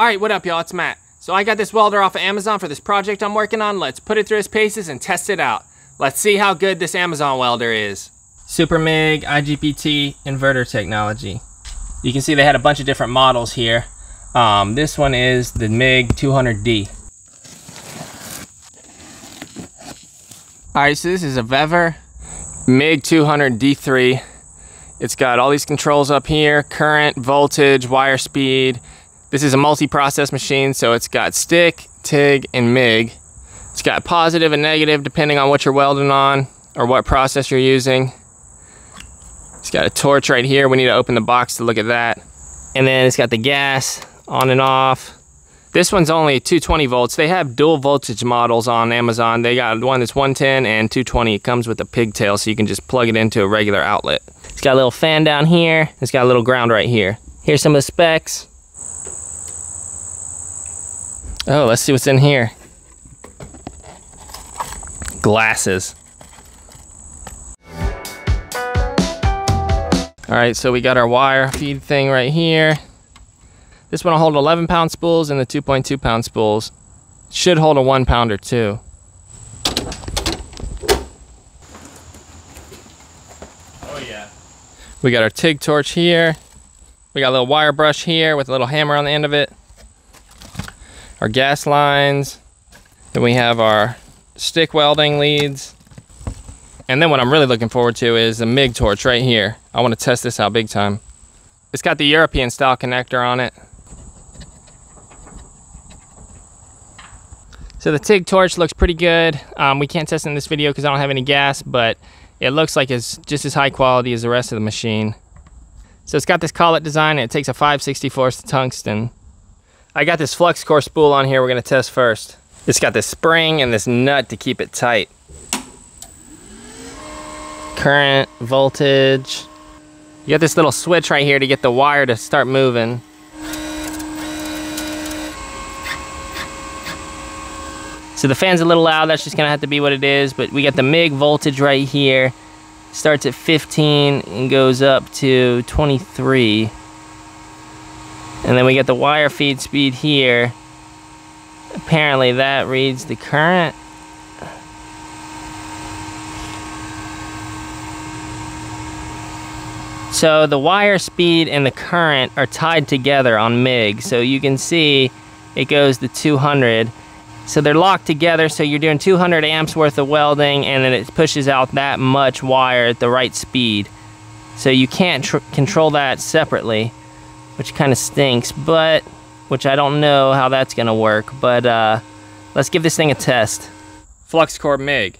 Alright, what up y'all, it's Matt. So I got this welder off of Amazon for this project I'm working on. Let's put it through its paces and test it out. Let's see how good this Amazon welder is. Super MIG IGBT inverter technology. You can see they had a bunch of different models here. Um, this one is the MIG 200D. Alright, so this is a Vevor MIG 200D3. It's got all these controls up here, current, voltage, wire speed, this is a multi-process machine, so it's got stick, TIG, and MIG. It's got positive and negative depending on what you're welding on or what process you're using. It's got a torch right here. We need to open the box to look at that. And then it's got the gas on and off. This one's only 220 volts. They have dual voltage models on Amazon. They got one that's 110 and 220. It comes with a pigtail so you can just plug it into a regular outlet. It's got a little fan down here. It's got a little ground right here. Here's some of the specs. Oh, let's see what's in here. Glasses. All right, so we got our wire feed thing right here. This one will hold 11 pound spools and the 2.2 pound spools. Should hold a one pounder too. Oh yeah. We got our TIG torch here. We got a little wire brush here with a little hammer on the end of it our gas lines. Then we have our stick welding leads. And then what I'm really looking forward to is the MIG torch right here. I want to test this out big time. It's got the European style connector on it. So the TIG torch looks pretty good. Um, we can't test in this video because I don't have any gas, but it looks like it's just as high quality as the rest of the machine. So it's got this collet design and it takes a 564 tungsten. I got this flux core spool on here we're gonna test first. It's got this spring and this nut to keep it tight. Current, voltage. You got this little switch right here to get the wire to start moving. So the fan's a little loud, that's just gonna have to be what it is, but we got the MIG voltage right here. Starts at 15 and goes up to 23. And then we get the wire feed speed here. Apparently that reads the current. So the wire speed and the current are tied together on MIG. So you can see it goes to 200. So they're locked together so you're doing 200 amps worth of welding and then it pushes out that much wire at the right speed. So you can't control that separately which kind of stinks, but which I don't know how that's gonna work, but uh, let's give this thing a test. Flux core MIG.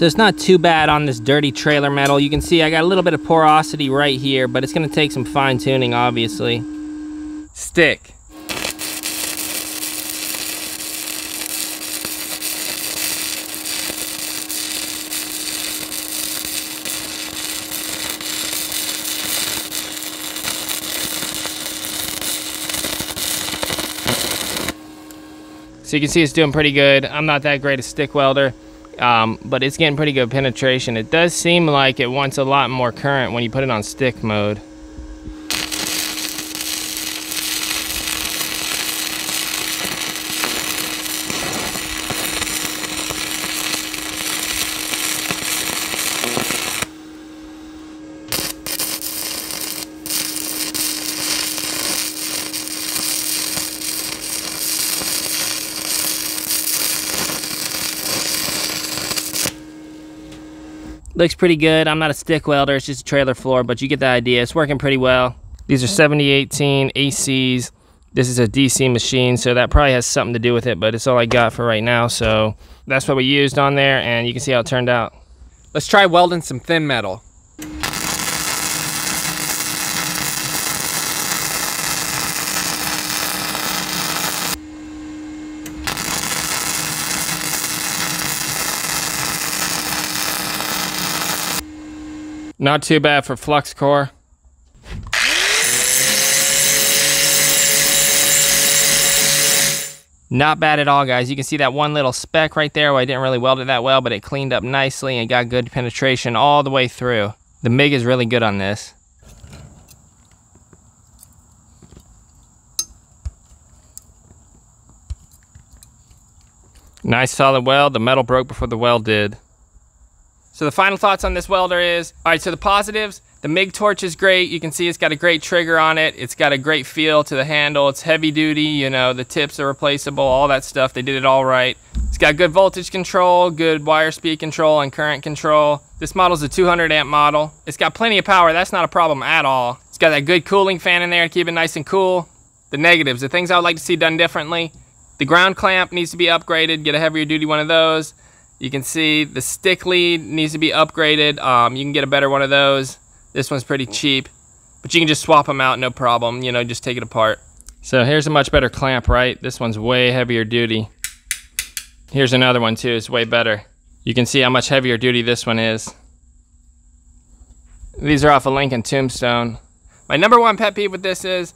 So it's not too bad on this dirty trailer metal. You can see I got a little bit of porosity right here, but it's gonna take some fine tuning, obviously. Stick. So you can see it's doing pretty good. I'm not that great a stick welder um, but it's getting pretty good penetration. It does seem like it wants a lot more current when you put it on stick mode. Looks pretty good. I'm not a stick welder, it's just a trailer floor, but you get the idea. It's working pretty well. These are 7018 ACs. This is a DC machine, so that probably has something to do with it, but it's all I got for right now, so that's what we used on there, and you can see how it turned out. Let's try welding some thin metal. Not too bad for flux core. Not bad at all, guys. You can see that one little speck right there where I didn't really weld it that well, but it cleaned up nicely and got good penetration all the way through. The MIG is really good on this. Nice solid weld. The metal broke before the weld did. So the final thoughts on this welder is, all right, so the positives, the MIG torch is great. You can see it's got a great trigger on it. It's got a great feel to the handle. It's heavy duty, you know, the tips are replaceable, all that stuff. They did it all right. It's got good voltage control, good wire speed control, and current control. This model's a 200 amp model. It's got plenty of power. That's not a problem at all. It's got that good cooling fan in there to keep it nice and cool. The negatives, the things I would like to see done differently. The ground clamp needs to be upgraded, get a heavier duty one of those. You can see the stick lead needs to be upgraded. Um, you can get a better one of those. This one's pretty cheap, but you can just swap them out, no problem. You know, just take it apart. So here's a much better clamp, right? This one's way heavier duty. Here's another one too, it's way better. You can see how much heavier duty this one is. These are off a of Lincoln Tombstone. My number one pet peeve with this is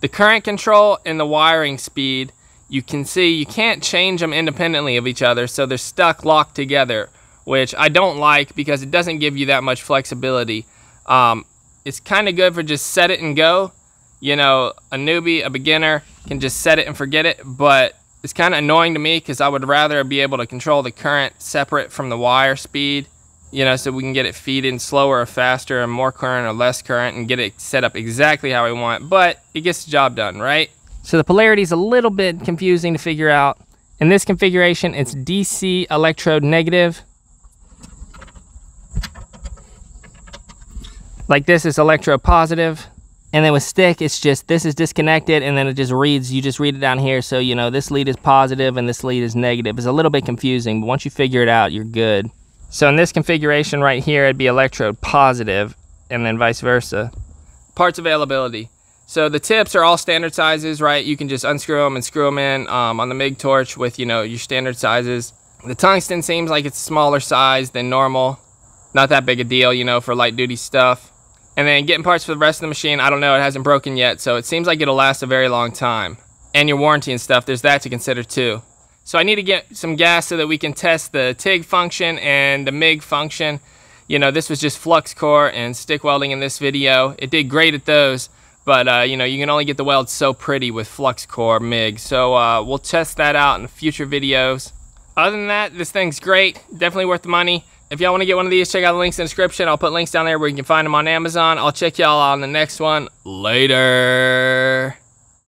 the current control and the wiring speed you can see you can't change them independently of each other, so they're stuck locked together, which I don't like because it doesn't give you that much flexibility. Um, it's kind of good for just set it and go. You know, a newbie, a beginner can just set it and forget it, but it's kind of annoying to me because I would rather be able to control the current separate from the wire speed, you know, so we can get it feeding slower or faster and more current or less current and get it set up exactly how we want, but it gets the job done, right? So the polarity is a little bit confusing to figure out. In this configuration, it's DC electrode negative. Like this is electrode positive. And then with stick, it's just, this is disconnected and then it just reads, you just read it down here. So, you know, this lead is positive and this lead is negative. It's a little bit confusing, but once you figure it out, you're good. So in this configuration right here, it'd be electrode positive and then vice versa. Parts availability. So the tips are all standard sizes, right? You can just unscrew them and screw them in um, on the MIG torch with, you know, your standard sizes. The tungsten seems like it's a smaller size than normal. Not that big a deal, you know, for light duty stuff. And then getting parts for the rest of the machine, I don't know, it hasn't broken yet, so it seems like it'll last a very long time. And your warranty and stuff, there's that to consider too. So I need to get some gas so that we can test the TIG function and the MIG function. You know, this was just flux core and stick welding in this video. It did great at those. But, uh, you know, you can only get the weld so pretty with flux core MIG. So uh, we'll test that out in future videos. Other than that, this thing's great. Definitely worth the money. If y'all want to get one of these, check out the links in the description. I'll put links down there where you can find them on Amazon. I'll check y'all out on the next one. Later.